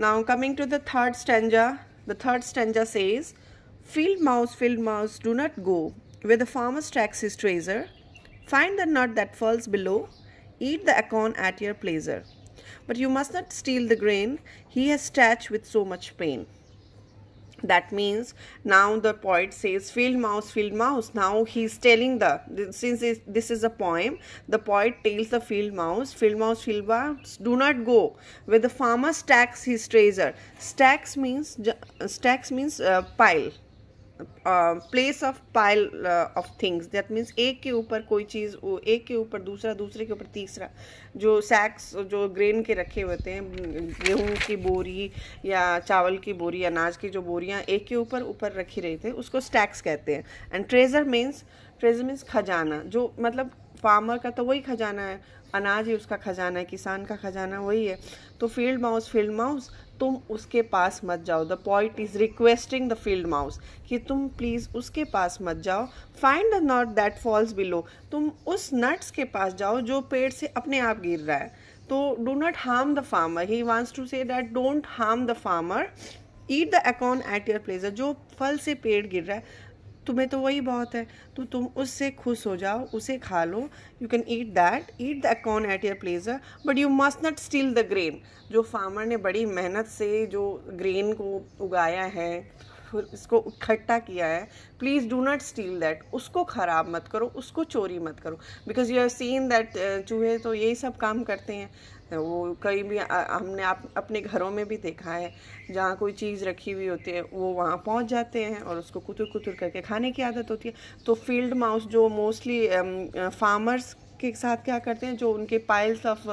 Now coming to the third stanza, the third stanza says, Field mouse, field mouse, do not go where the farmer stacks his treasure. Find the nut that falls below, eat the acorn at your pleasure. But you must not steal the grain, he has stretched with so much pain that means now the poet says field mouse field mouse. Now he's telling the since this is a poem the poet tells the field mouse field mouse field mouse do not go. Where the farmer stacks his treasure. Stacks means stacks means uh, pile place of pile of things that means एक के ऊपर कोई चीज़ एक के ऊपर दूसरा, दूसरे के ऊपर तीसरा. जो सैक्स जो ग्रेन के रखे होते हैं, गेहूँ की बोरी या चावल की बोरी अनाज की जो बोरियाँ एक के ऊपर ऊपर रखी रही थे उसको स्टैक्स कहते हैं. And treasure means treasure means खजाना. जो मतलब फार्मर का तो वही खजाना है, अनाज ही उसका खजाना है, किसान का खजाना वही है। तो फ़ील्ड माउस फ़ील्ड माउस तुम उसके पास मत जाओ। The point is requesting the field mouse कि तुम प्लीज़ उसके पास मत जाओ। Find the nut that falls below तुम उस नट्स के पास जाओ जो पेड़ से अपने आप गिर रहा है। तो do not harm the farmer he wants to say that don't harm the farmer eat the account at your pleasure जो फल से पेड़ गिर रहा है तुम्हें तो वही बहुत है। तो तुम उससे खुश हो जाओ, उसे खा लो। You can eat that eat the acorn at your pleasure but you must not steal the grain जो फार्मर ने बड़ी मेहनत से जो ग्रेन को उगाया है इसको इकट्ठा किया है please do not steal that उसको ख़राब मत करो, उसको चोरी मत करो. Because you have seen that चूहे तो यही सब काम करते हैं. वो कहीं भी हमने आप, अपने घरों में भी देखा है, जहाँ कोई चीज़ रखी हुई होती है, वो वहाँ पहुँच जाते हैं और उसको कुतुर कुतुर करके खाने की आदत होती है. तो फ़ील्ड माउस जो मोस्टली फार्मर्स के साथ क्या करते हैं, जो उनके पाइल्स ऑफ़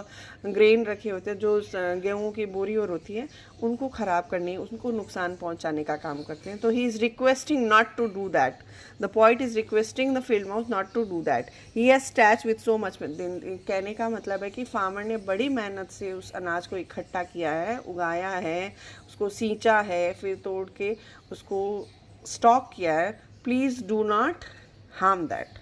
ग्रेन रखे होते हैं, जो गेहूँ की बोरी और होती है, उनको ख़राब करने, उनको नुकसान पहुँचाने का काम करते हैं। तो he is requesting not to do that the point is requesting the field mouse not to do that he has touch with so much कहने का मतलब है कि फार्मर ने बड़ी मेहनत से उस अनाज को इकट्ठा किया है, उगाया है, उसको सींचा है, फिर तोड़ के उसको स्टॉक किया है। Please do not harm that